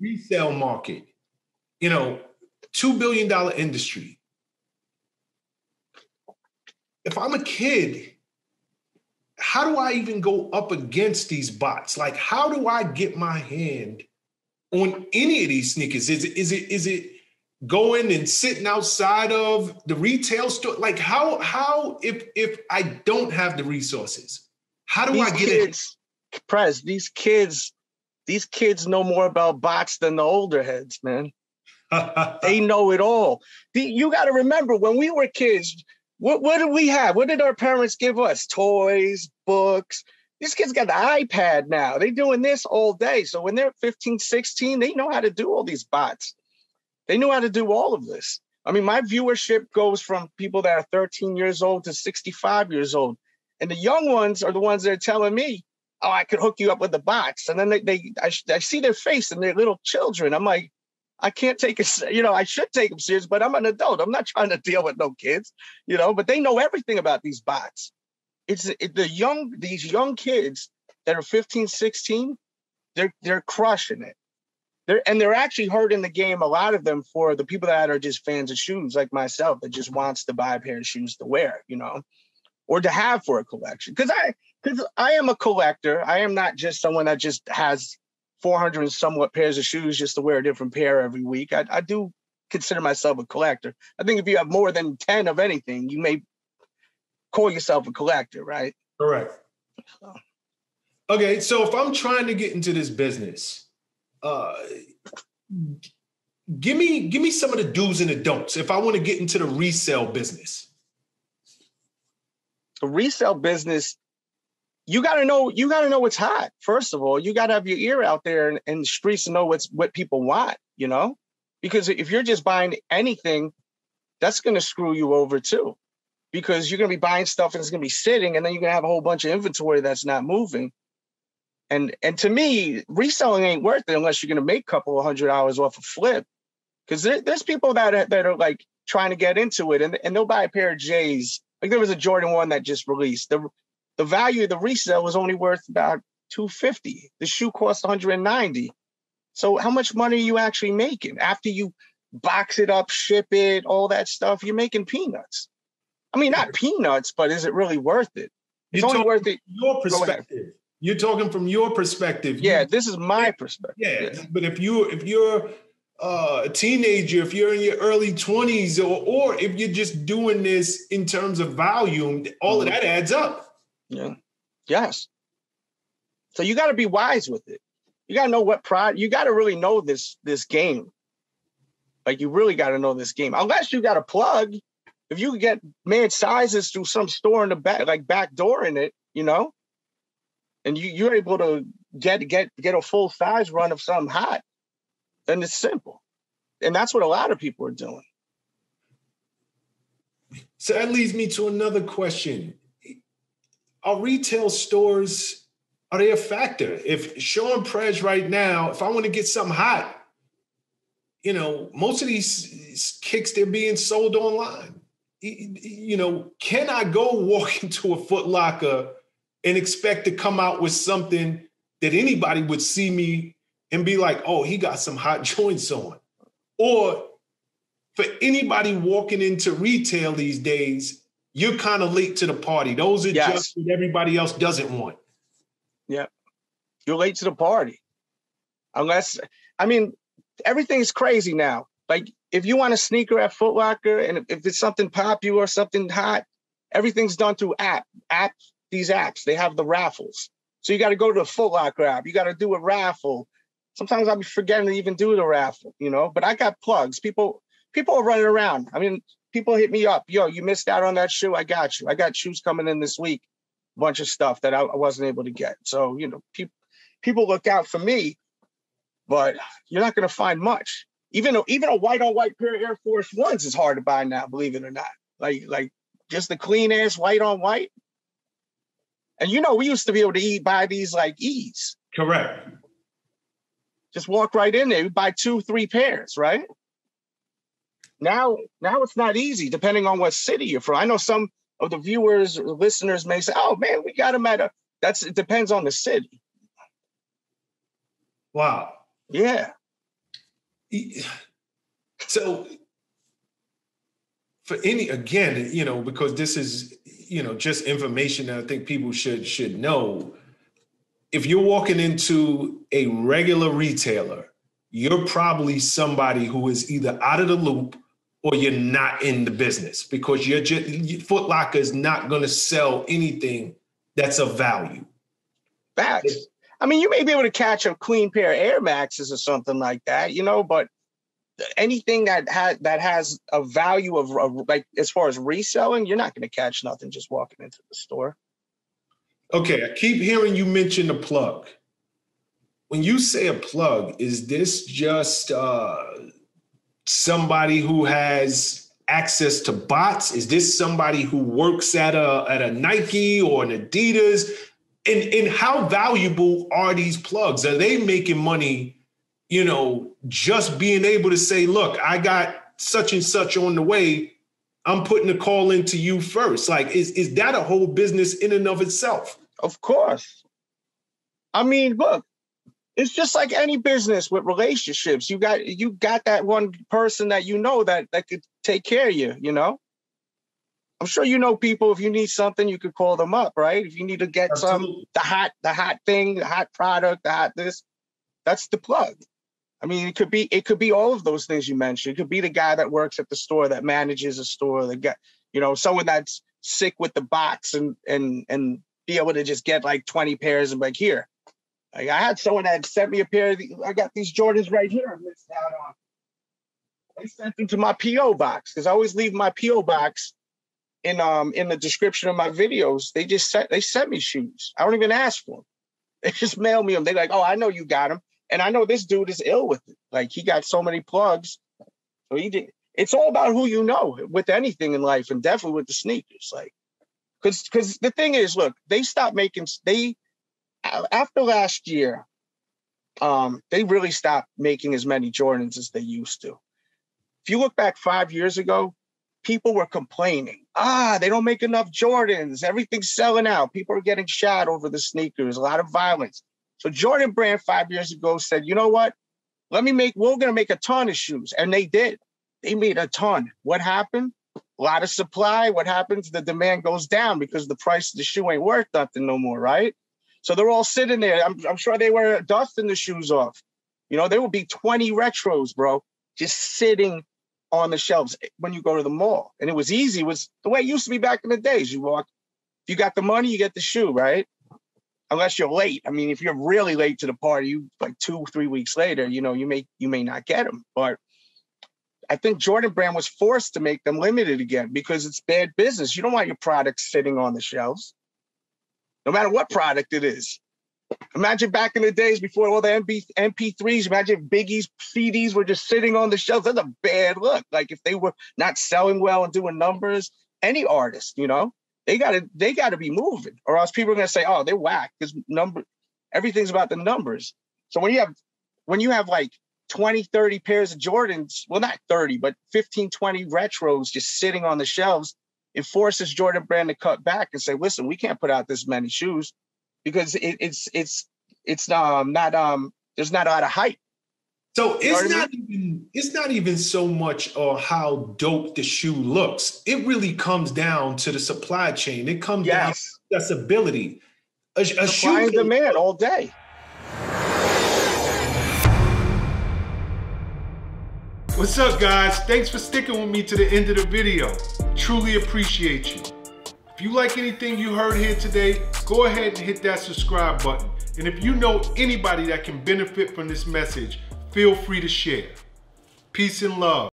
resale market, you know, $2 billion industry. If I'm a kid, how do I even go up against these bots? Like, how do I get my hand on any of these sneakers? Is it is it is it going and sitting outside of the retail store? Like, how how if if I don't have the resources, how do these I get kids, it? Prez, these kids, these kids know more about bots than the older heads, man. they know it all. The, you got to remember when we were kids, what, what did we have? What did our parents give us? Toys, books. These kids got the iPad now. They're doing this all day. So when they're 15, 16, they know how to do all these bots. They know how to do all of this. I mean, my viewership goes from people that are 13 years old to 65 years old. And the young ones are the ones that are telling me, oh, I could hook you up with the bots. And then they, they I, I see their face and they're little children. I'm like, I can't take it, you know, I should take them serious, but I'm an adult. I'm not trying to deal with no kids, you know, but they know everything about these bots. It's it, the young, these young kids that are 15, 16, they're they're crushing it. They're and they're actually hurting the game, a lot of them for the people that are just fans of shoes like myself that just wants to buy a pair of shoes to wear, you know, or to have for a collection. Cause I because I am a collector. I am not just someone that just has 400 and somewhat pairs of shoes just to wear a different pair every week. I, I do consider myself a collector. I think if you have more than 10 of anything, you may call yourself a collector, right? Correct. So. Okay, so if I'm trying to get into this business, uh give me give me some of the do's and the don'ts if I want to get into the resale business. The resale business you got to know you got to know what's hot first of all. You got to have your ear out there in, in the streets to know what's what people want you know? Because if you're just buying anything that's going to screw you over too. Because you're going to be buying stuff and it's going to be sitting and then you're going to have a whole bunch of inventory that's not moving. And and to me reselling ain't worth it unless you're going to make a couple of hundred dollars off a flip. Because there, there's people that are, that are like trying to get into it and, and they'll buy a pair of j's. Like there was a jordan one that just released. The the value of the resale was only worth about 250. The shoe cost 190. So how much money are you actually making after you box it up, ship it, all that stuff? You're making peanuts. I mean, not peanuts, but is it really worth it? It's You're only worth it. Your perspective. You're talking from your perspective. Yeah, you, this is my perspective. Yeah, yeah. but if you if you're uh, a teenager, if you're in your early 20s, or or if you're just doing this in terms of volume, all mm-hmm. of that adds up. Yeah. Yes. So you got to be wise with it. You got to know what pride. You got to really know this this game. Like you really got to know this game. Unless you got a plug, if you get made sizes through some store in the back, like back door in it, you know, and you you're able to get get get a full size run of something hot, then it's simple. And that's what a lot of people are doing. So that leads me to another question are retail stores are they a factor? If Shawn Prez right now, if I want to get something hot, you know, most of these kicks they're being sold online. You know, can I go walk into a Foot Locker and expect to come out with something that anybody would see me and be like, "Oh, he got some hot joints on," or for anybody walking into retail these days, you're kind of late to the party. Those are yes. just what everybody else doesn't want. Yeah. You're late to the party. Unless, I mean, everything's crazy now. Like, if you want a sneaker at Foot Locker and if it's something popular or something hot, everything's done through app. App, these apps, they have the raffles. So you got to go to the Foot Locker app. You got to do a raffle. Sometimes I'll be forgetting to even do the raffle, you know. But I got plugs. People, people are running around. I mean, people hit me up. Yo, you missed out on that shoe. I got you. I got shoes coming in this week. Bunch of stuff that I, I wasn't able to get. So you know, people people look out for me, but you're not going to find much. Even a, even a white on white pair of Air Force Ones is hard to buy now. Believe it or not, like like just the clean ass white on white. And you know, we used to be able to eat buy these like ease. Correct. Just walk right in there. We buy two, three pairs, right? Now now it's not easy depending on what city you're from. I know some of the viewers or listeners may say, "Oh man, we got them at a." That's it depends on the city. Wow. Yeah. so for any again, you know, because this is you know just information that I think people should should know. If you're walking into a regular retailer, you're probably somebody who is either out of the loop or you're not in the business because you're just Foot Locker is not going to sell anything that's of value. Facts. I mean, you may be able to catch a clean pair of Air Maxes or something like that, you know, but anything that has that has a value of, of like as far as reselling, you're not going to catch nothing just walking into the store. Okay, I keep hearing you mention the plug. When you say a plug, is this just uh, somebody who has access to bots? Is this somebody who works at a at a Nike or an Adidas? And and how valuable are these plugs? Are they making money? You know, just being able to say, "Look, I got such and such on the way. I'm putting a call into you first. Like, is is that a whole business in and of itself? Of course. I mean, look, it's just like any business with relationships. You got you got that one person that you know that that could take care of you, you know? I'm sure you know people if you need something, you could call them up, right? If you need to get Absolutely. some the hot, the hot thing, the hot product, the hot this, that's the plug. I mean, it could be it could be all of those things you mentioned. It could be the guy that works at the store that manages a store, the guy, you know, someone that's sick with the box and and and be able to just get like 20 pairs and like here, like I had someone that sent me a pair of these. I got these Jordans right here. I missed out on. They sent them to my PO box because I always leave my PO box in um in the description of my videos. They just sent they sent me shoes. I don't even ask for them. They just mail me them. They're like, oh, I know you got them, and I know this dude is ill with it. Like he got so many plugs, so he did. It's all about who you know with anything in life, and definitely with the sneakers. Like, because because the thing is, look, they stopped making they after last year, um, they really stopped making as many Jordans as they used to. If you look back five years ago, people were complaining. Ah, they don't make enough Jordans. Everything's selling out. People are getting shot over the sneakers. A lot of violence. So Jordan Brand five years ago said, you know what? Let me make. We're going to make a ton of shoes, and they did. They made a ton. What happened? A lot of supply. What happens? The demand goes down because the price of the shoe ain't worth nothing no more, right? So they're all sitting there. I'm, I'm sure they were dusting the shoes off. You know, there will be 20 retros, bro, just sitting on the shelves when you go to the mall. And it was easy. It was the way it used to be back in the days. You walk, if you got the money, you get the shoe, right? Unless you're late. I mean, if you're really late to the party, you like two, three weeks later, you know, you may you may not get them. But I think Jordan Brand was forced to make them limited again because it's bad business. You don't want your products sitting on the shelves no matter what product it is. Imagine back in the days before all the MP, MP3s, imagine Biggie's CDs were just sitting on the shelves. That's a bad look. Like if they were not selling well and doing numbers, any artist, you know, they gotta they gotta be moving, or else people are gonna say, oh, they're whack because number everything's about the numbers. So when you have when you have like 20, 30 pairs of Jordans, well, not 30, but 15, 20 retros just sitting on the shelves, it forces Jordan Brand to cut back and say, listen, we can't put out this many shoes because it, it's it's it's um not um there's not a lot of hype. So you it's not I mean? even it's not even so much on how dope the shoe looks. It really comes down to the supply chain. It comes yes. down to accessibility. A, a shoe and demand all day. What's up, guys? Thanks for sticking with me to the end of the video. Truly appreciate you. If you like anything you heard here today, go ahead and hit that subscribe button. And if you know anybody that can benefit from this message, feel free to share. Peace and love.